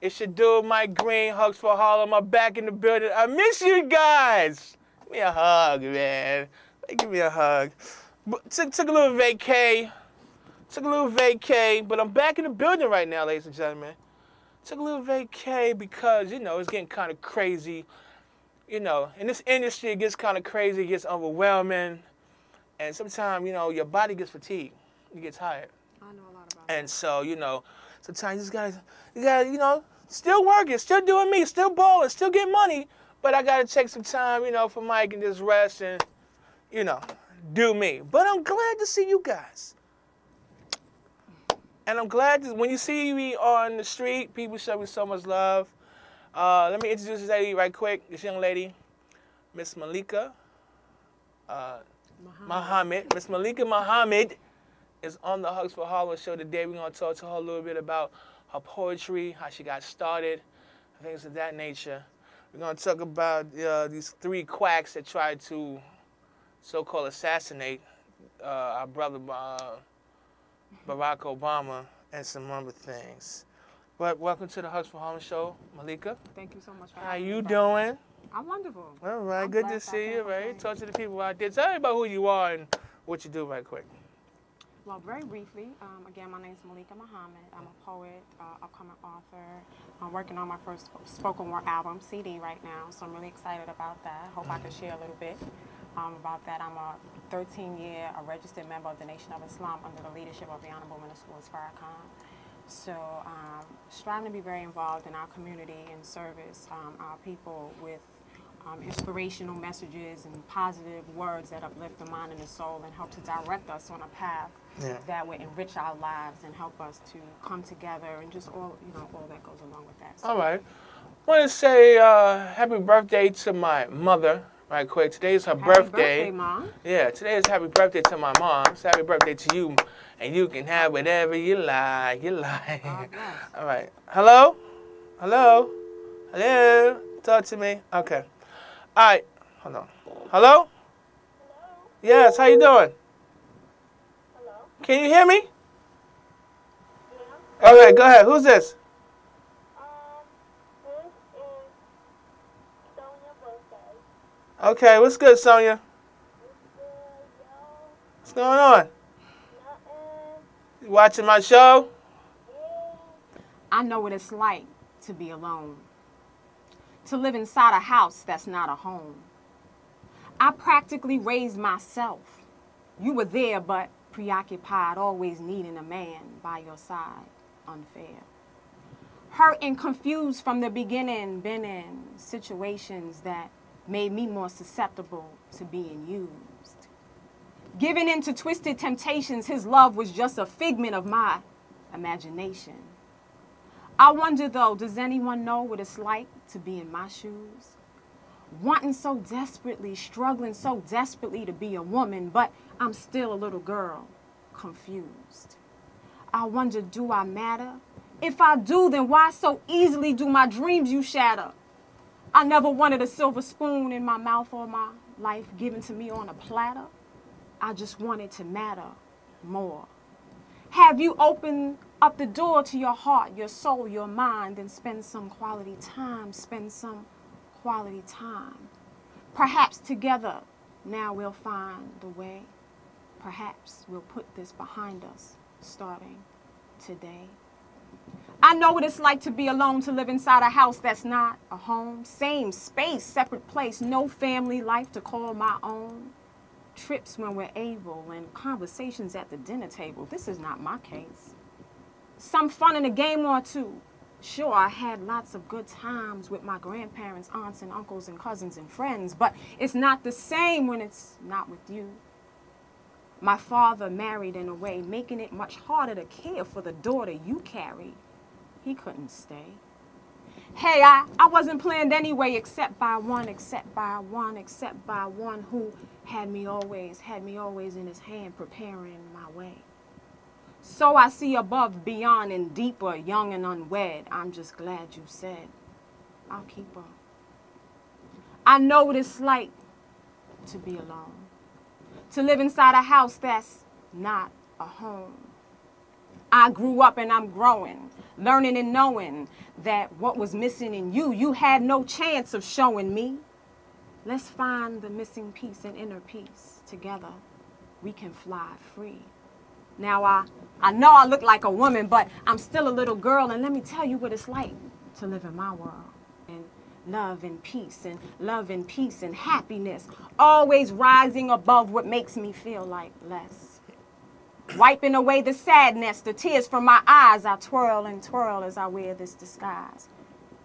It's your dude, Mike Green, Hugs for Harlem. I'm back in the building. I miss you guys. Give me a hug, man. Give me a hug. But took, took a little vacay. Took a little vacay, but I'm back in the building right now, ladies and gentlemen. Took a little vacay because, you know, it's getting kind of crazy. You know, in this industry, it gets kind of crazy, it gets overwhelming. And sometimes, you know, your body gets fatigued. You get tired. I know a lot about And so, you know, sometimes you just gotta, you gotta, you know, still working, still doing me, still balling, still getting money. But I gotta take some time, you know, for Mike and just rest and, you know, do me. But I'm glad to see you guys. And I'm glad that when you see me on the street, people show me so much love. Uh, let me introduce this lady right quick. This young lady, Miss Malika uh, Muhammad. Miss Malika Muhammad is on the Hugs for Harlem show today. We're going to talk to her a little bit about her poetry, how she got started, things of that nature. We're going to talk about uh, these three quacks that tried to so-called assassinate uh, our brother uh, Barack Obama and some other things. But welcome to the Hugs for Harlem show, Malika. Thank you so much for How you back. doing? I'm wonderful. All right, I'm good to see you, right? Talk to the people out there. Tell everybody who you are and what you do right quick. Well, very briefly, um, again, my name is Malika Muhammad. I'm a poet, uh, upcoming author. I'm working on my first spoken word album, CD, right now, so I'm really excited about that. Hope I can share a little bit um, about that. I'm a 13-year a registered member of the Nation of Islam under the leadership of the Honorable Minister Louis Farrakhan. So, um, striving to be very involved in our community and service um, our people with um, inspirational messages and positive words that uplift the mind and the soul and help to direct us on a path Yeah. that will enrich our lives and help us to come together and just all you know all that goes along with that. So, All right. want to say uh, happy birthday to my mother right quick. Today is her happy birthday. Mom. Yeah, today is happy birthday to my mom. So happy birthday to you. And you can have whatever you like. You like. Bless. All right. Hello? Hello? Hello? Talk to me. Okay. All right. Hold on. Hello? Hello? Yes, how you doing? Hello? Can you hear me? Yeah. Okay, go ahead. Who's this? Um, this is Sonia's birthday. Okay, what's good, Sonia? Good. What's going on? Nothing. You watching my show? Yeah. I know what it's like to be alone, to live inside a house that's not a home. I practically raised myself. You were there, but preoccupied, always needing a man by your side. Unfair. Hurt and confused from the beginning, been in situations that made me more susceptible to being used. Giving into twisted temptations, his love was just a figment of my imagination. I wonder though, does anyone know what it's like to be in my shoes? Wanting so desperately, struggling so desperately to be a woman, but I'm still a little girl, confused. I wonder, do I matter? If I do, then why so easily do my dreams you shatter? I never wanted a silver spoon in my mouth or my life given to me on a platter. I just wanted to matter more. Have you opened up the door to your heart, your soul, your mind, and spend some quality time? Spend some quality time. Perhaps together now we'll find the way. Perhaps we'll put this behind us starting today. I know what it's like to be alone, to live inside a house that's not a home. Same space, separate place, no family life to call my own. Trips when we're able and conversations at the dinner table. This is not my case. Some fun in a game or two. Sure, I had lots of good times with my grandparents, aunts, and uncles, and cousins and friends, but it's not the same when it's not with you. My father married in a way, making it much harder to care for the daughter you carry. He couldn't stay. Hey, I, I wasn't planned anyway, except by one, except by one, except by one who had me always, had me always in his hand, preparing my way. So I see above, beyond, and deeper, young and unwed. I'm just glad you said, I'll keep her. I know what it's like to be alone, to live inside a house that's not a home. I grew up and I'm growing, learning and knowing that what was missing in you, you had no chance of showing me. Let's find the missing piece and inner peace. Together, we can fly free. Now, I, I know I look like a woman, but I'm still a little girl, and let me tell you what it's like to live in my world. And love and peace, and love and peace and happiness, always rising above what makes me feel like less. Wiping away the sadness, the tears from my eyes, I twirl and twirl as I wear this disguise.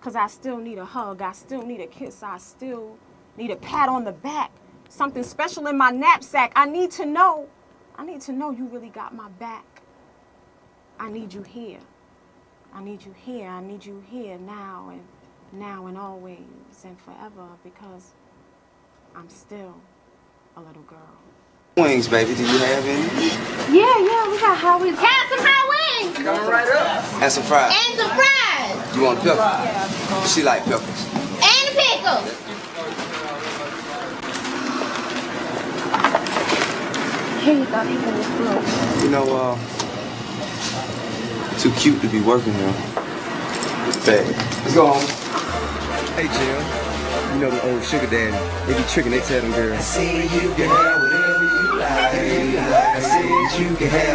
Cause I still need a hug, I still need a kiss, I still need a pat on the back, something special in my knapsack. I need to know, I need to know you really got my back. I need you here. I need you here. I need you here now and now and always and forever because I'm still a little girl. Wings, baby, do you have any? Yeah, yeah, we got hot wings. Have some hot wings Coming right up. And some fries. and some fries You want peppers? She like peppers. and a pickle. Hey, you thought people. You know, uh, too cute to be working here. Bad. Let's go home. Hey Jim, you know the old sugar daddy. They be tricking, they tell them girls. I see you can have whatever you like. I said you can have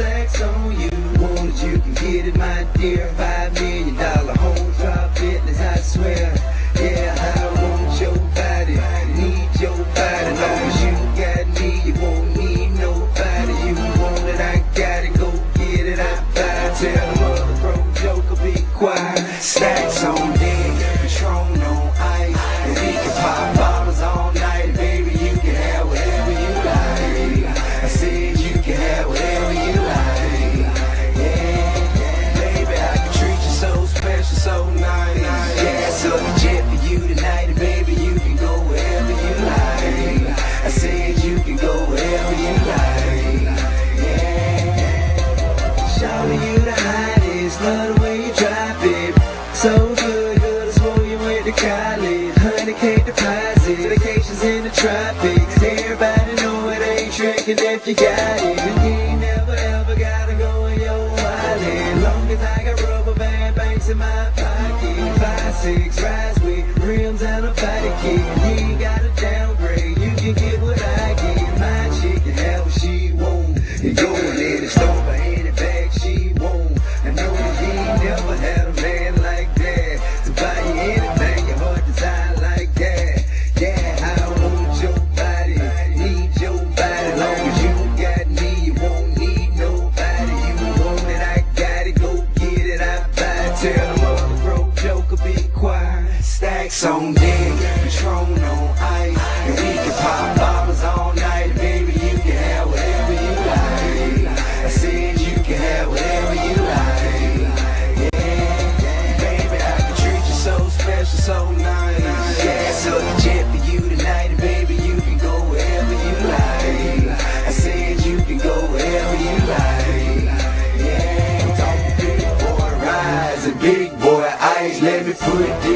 stacks on you. Want it, you can get it, my dear. Five million dollar home drop Bentleys, I swear. Yeah, I want your body, need your body. Long as you got me, you won't need nobody. You want it, I got it, go get it, I buy it. Tell the mother broke joker be quiet. Stacks on deck, tricking if you got it. And you ain't never ever gotta go in your wallet. Long as I got rubber band banks in my pocket. Five, six, rides with rims and a body kit. You ain't gotta downgrade, you can get what I get. My chick what she want. And go and let it start Stacks on deck, Patron on ice, and we can pop bottles all night, baby. You can have whatever you like. I said you can have whatever you like. Yeah, baby, I can treat you so special, so nice. Yeah, so the jet for you tonight, baby, you can go wherever you like. I said you can go wherever you like. Yeah, talk big boy rise and big boy ice. Let me put this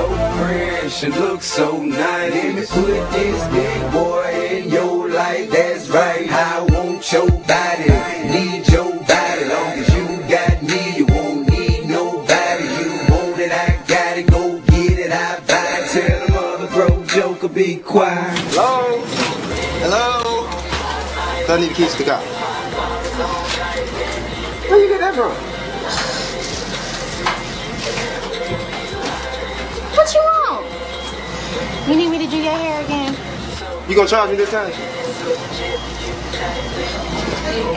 so fresh and look so nice. Let me put this big boy in your life. That's right. I want your body, need your body. Long as you got me, you won't need nobody. You want it, I got it. Go get it, I buy it. Tell the mother broke joker be quiet. Hello? Hello? I need keys to car. Where you get that from? What you want? You need me to do your hair again? You gonna charge me this time?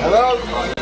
Hello?